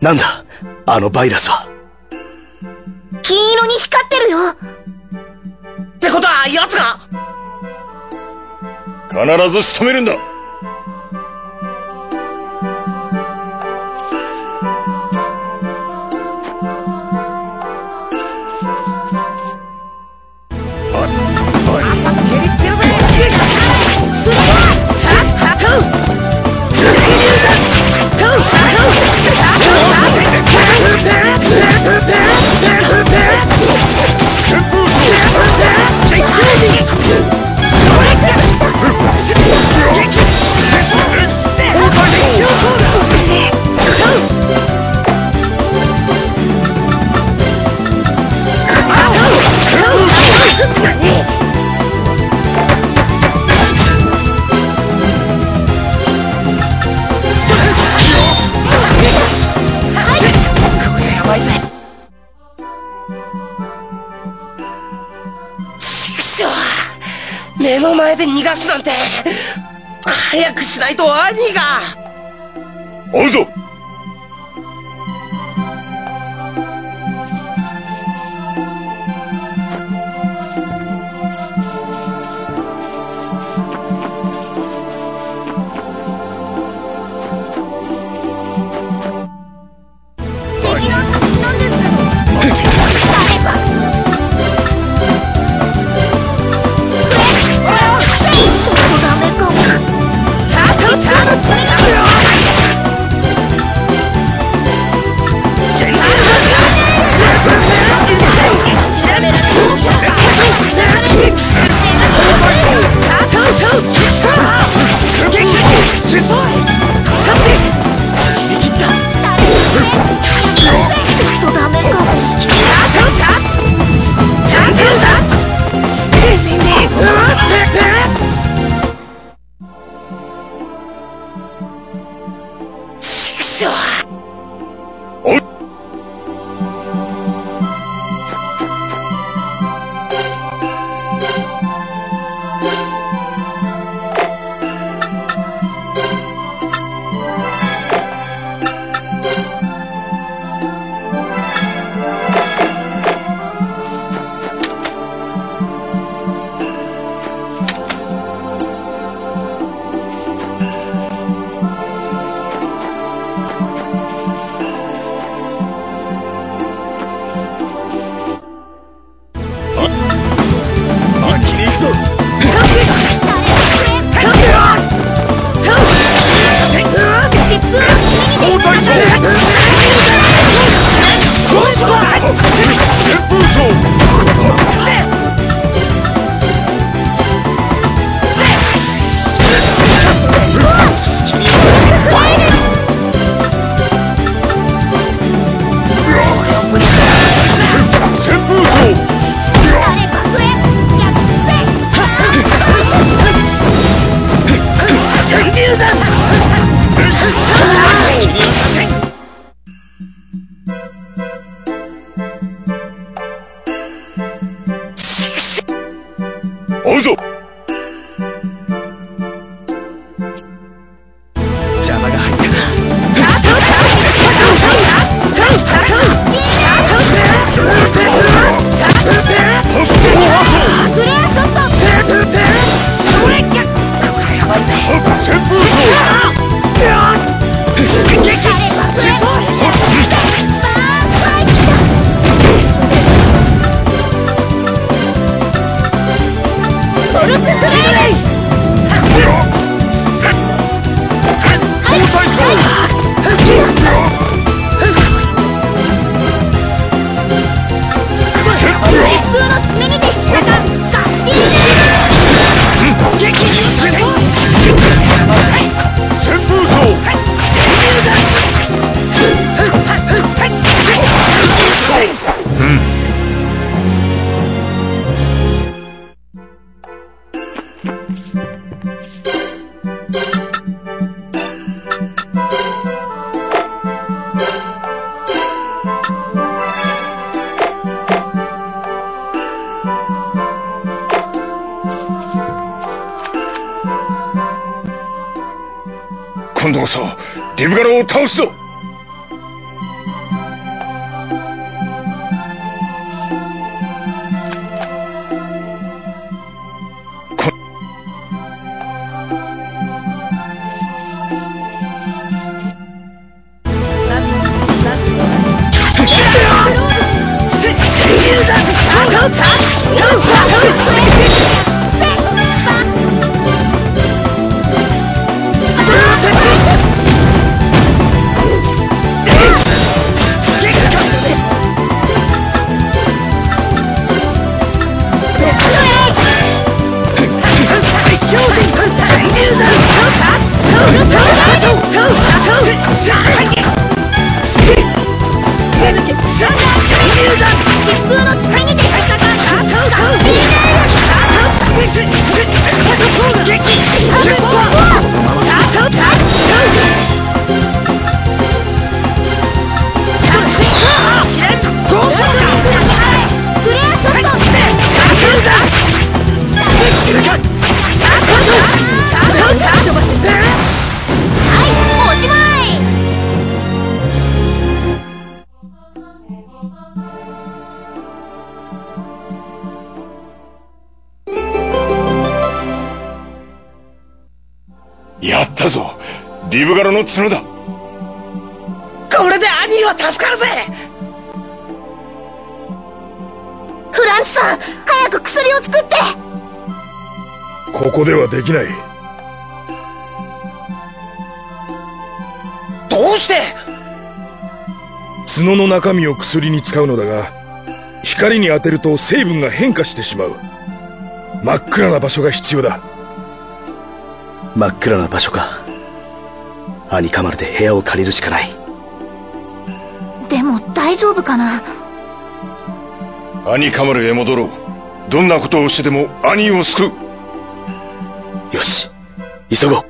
なんだあのバイラスは。金色に光ってるよ。ってことは奴が。必ず仕留めるんだ目の前で逃がすなんて。早くしないと兄が。会うぞ。追うぞ邪今度こそリブガロを倒すぞ。ったぞ。リブガロの角だ。これで兄は助かるぜ。フランツさん早く薬を作って。ここではできない。どうして？角の中身を薬に使うのだが光に当てると成分が変化してしまう。真っ暗な場所が必要だ真っ暗な場所か。アニカマルで部屋を借りるしかない。でも大丈夫かな？兄カマルへ戻ろう。どんなことをしてでも兄を救う。よし急ごう